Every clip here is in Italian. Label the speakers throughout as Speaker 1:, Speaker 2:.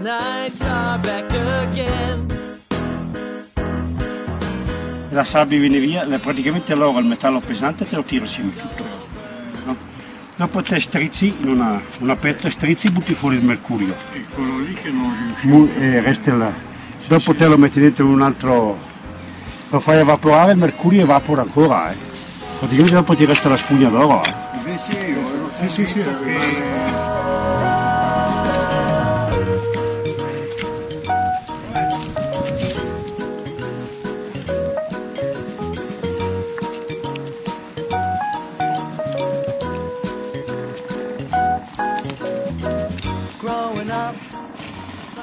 Speaker 1: Nights are back again. La sabbia viene via, praticamente allora il metallo pesante te lo tiro insieme tutto. No? Dopo te strizzi in una, una pezza, strizzi e butti fuori il mercurio.
Speaker 2: E quello lì che non
Speaker 1: riuscivo. Eh, resta là. Sì, Dopo sì. te lo metti dentro in un altro lo fai evaporare il mercurio evapora ancora eh. praticamente dopo ti resta la spugna d'oro eh.
Speaker 2: sì sì
Speaker 3: sì, sì, sì, sì.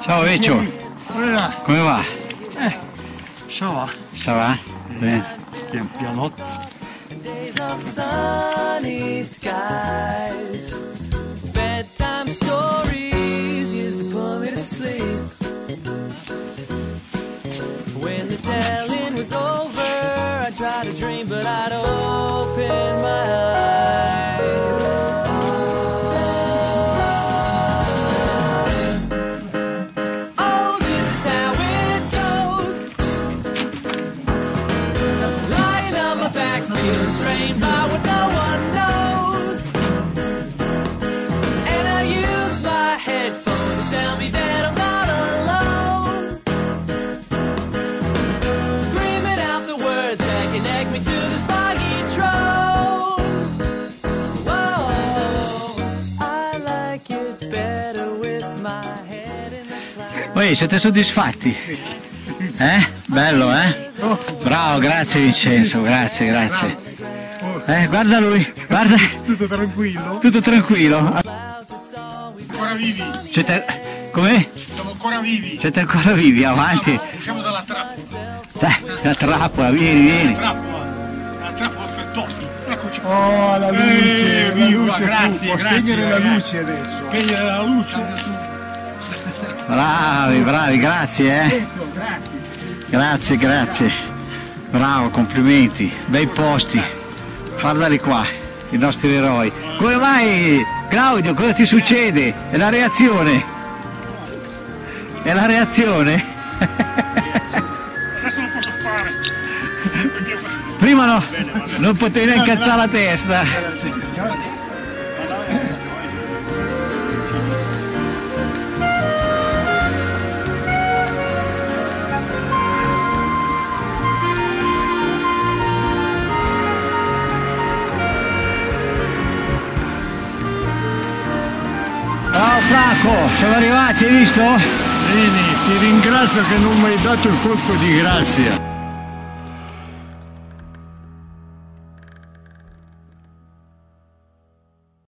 Speaker 4: Ciao Vecchio,
Speaker 2: Quella,
Speaker 4: come va?
Speaker 2: ça va,
Speaker 4: Sta va? Bene.
Speaker 2: pian pianotto.
Speaker 5: days of sunny skies. Bedtime stories used to put me to sleep. When the telling was over, I tried to dream, but I'd open my eyes.
Speaker 4: Poi siete soddisfatti? Eh? Bello, eh? Bravo, grazie Vincenzo, grazie, grazie. Eh, guarda lui, guarda,
Speaker 3: Tutto tranquillo?
Speaker 4: tutto tranquillo.
Speaker 2: Ancora vivi,
Speaker 4: Siete, come?
Speaker 2: siamo ancora vivi.
Speaker 4: Siete ancora vivi, avanti.
Speaker 2: Usciamo dalla trappola.
Speaker 4: Dai, la trappola, vieni, vieni.
Speaker 2: Trappola. La trappola per. Eccoci.
Speaker 3: Oh, la luce,
Speaker 2: Eh,
Speaker 3: la
Speaker 2: viva,
Speaker 3: luce
Speaker 2: grazie,
Speaker 3: fu,
Speaker 2: grazie,
Speaker 3: spegnere la luce adesso.
Speaker 2: Spegnere la luce.
Speaker 4: Bravi, bravi, grazie, eh. Grazie, grazie. Bravo, complimenti. Bei posti. Guardali qua, i nostri eroi. Come mai, Claudio, cosa ti succede? È la reazione? È la reazione?
Speaker 2: Adesso non posso fare. Perché-
Speaker 4: Prima no, non potevi neanche alzare la testa. Ciao Franco, siamo arrivati, hai visto?
Speaker 2: Bene, ti ringrazio che non mi hai dato il colpo di grazia.